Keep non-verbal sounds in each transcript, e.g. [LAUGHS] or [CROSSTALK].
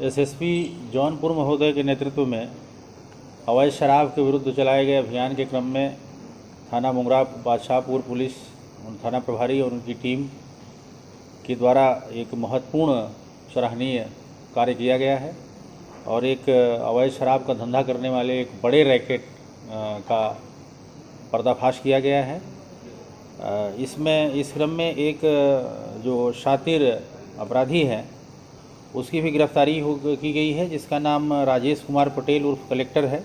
SSP Jaunpur महोदय के नेतृत्व में अवैध शराब के विरुद्ध चलाए गए अभियान के क्रम में थाना मुंगरा बादशाहपुर पुलिस उन थाना प्रभारी और उनकी टीम के द्वारा एक महत्वपूर्ण सराहनीय कार्य किया गया है और एक अवैध शराब का धंधा करने वाले एक बड़े रैकेट का पर्दाफाश किया गया है। इसमें, इस क्रम में एक जो शातिर अपराधी है उसकी भी गिरफ्तारी हो की गई है जिसका नाम राजेश कुमार पटेल उर्फ़ कलेक्टर है।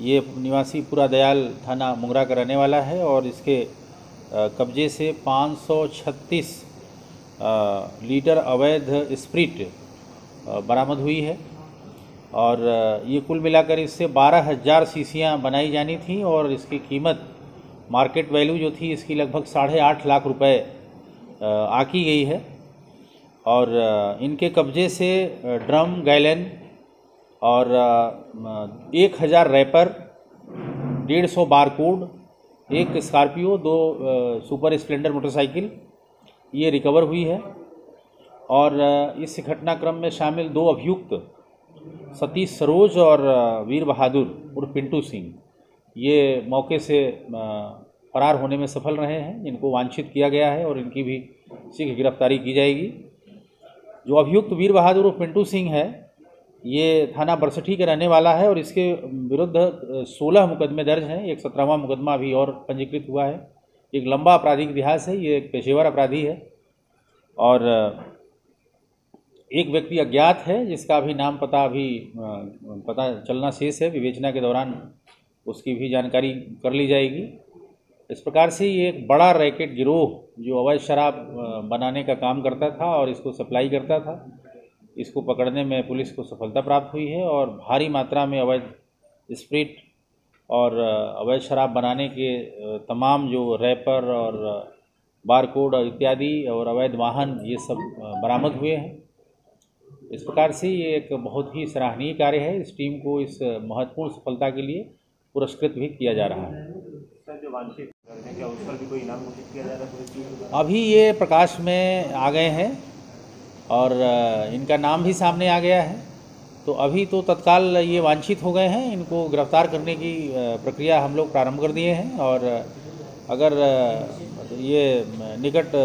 ये निवासी पूरा दयाल थाना मुंगरा का रहने वाला है और इसके कब्जे से 536 अ, लीटर अवैध स्प्रिट बरामद हुई है। और ये कुल मिलाकर इससे बारह हज़ार शीशियाँ बनाई जानी थी और इसकी कीमत मार्केट वैल्यू जो थी इसकी लगभग साढ़े आठ लाख रुपए आकी गई है। और इनके कब्जे से ड्रम गैलन और एक हज़ार रैपर, डेढ़ सौ बारकोड, एक स्कॉर्पियो, दो सुपर स्प्लेंडर मोटरसाइकिल, ये रिकवर हुई है। और इस घटनाक्रम में शामिल दो अभियुक्त, सतीश सरोज और वीर बहादुर उर्फ़ पिंटू सिंह, ये मौके से फरार होने में सफल रहे हैं। जिनको वांछित किया गया है और इनकी भी शीघ्र गिरफ्तारी की जाएगी। जो अभियुक्त वीर बहादुर पिंटू सिंह है, ये थाना बरसठी का रहने वाला है और इसके विरुद्ध सोलह मुकदमे दर्ज हैं। एक सत्रहवा मुकदमा अभी और पंजीकृत हुआ है। एक लंबा आपराधिक इतिहास है, ये एक पेशेवर अपराधी है। और एक व्यक्ति अज्ञात है, जिसका अभी नाम पता अभी पता चलना शेष है। विवेचना के दौरान उसकी भी जानकारी कर ली जाएगी। इस प्रकार से ये एक बड़ा रैकेट गिरोह जो अवैध शराब बनाने का काम करता था और इसको सप्लाई करता था, इसको पकड़ने में पुलिस को सफलता प्राप्त हुई है और भारी मात्रा में अवैध स्प्रिट और अवैध शराब बनाने के तमाम जो रैपर और बारकोड और इत्यादि और अवैध वाहन ये सब बरामद हुए हैं। इस प्रकार से ये एक बहुत ही सराहनीय कार्य है। इस टीम को इस महत्वपूर्ण सफलता के लिए पुरस्कृत भी किया जा रहा है। अभी ये प्रकाश में आ गए हैं और इनका नाम भी सामने आ गया है। तो अभी तो तत्काल ये वांछित हो गए हैं। इनको गिरफ़्तार करने की प्रक्रिया हम लोग प्रारंभ कर दिए हैं और अगर ये निकट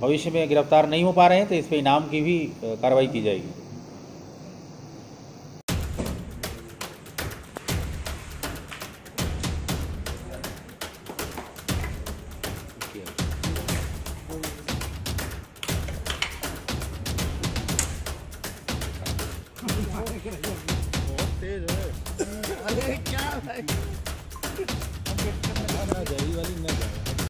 भविष्य में गिरफ़्तार नहीं हो पा रहे हैं तो इस पर इनाम की भी कार्रवाई की जाएगी। [LAUGHS] अरे क्या भाई